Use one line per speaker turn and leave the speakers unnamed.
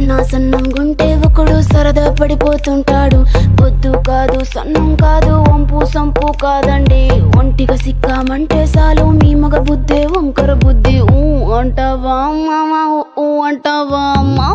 సన్నా సన్నంగుంటే ఒకడు సరదా పడిపోతుంటాడు. పొద్దు కాదు సన్నం కాదు వంపు సంపు కాదండి. ఒంటిగా సిక్కామంటే చాలు మీ మగ బుద్ధే వంకర బుద్ధి. ఊ అంటావా మామా ఊ అంటావా మా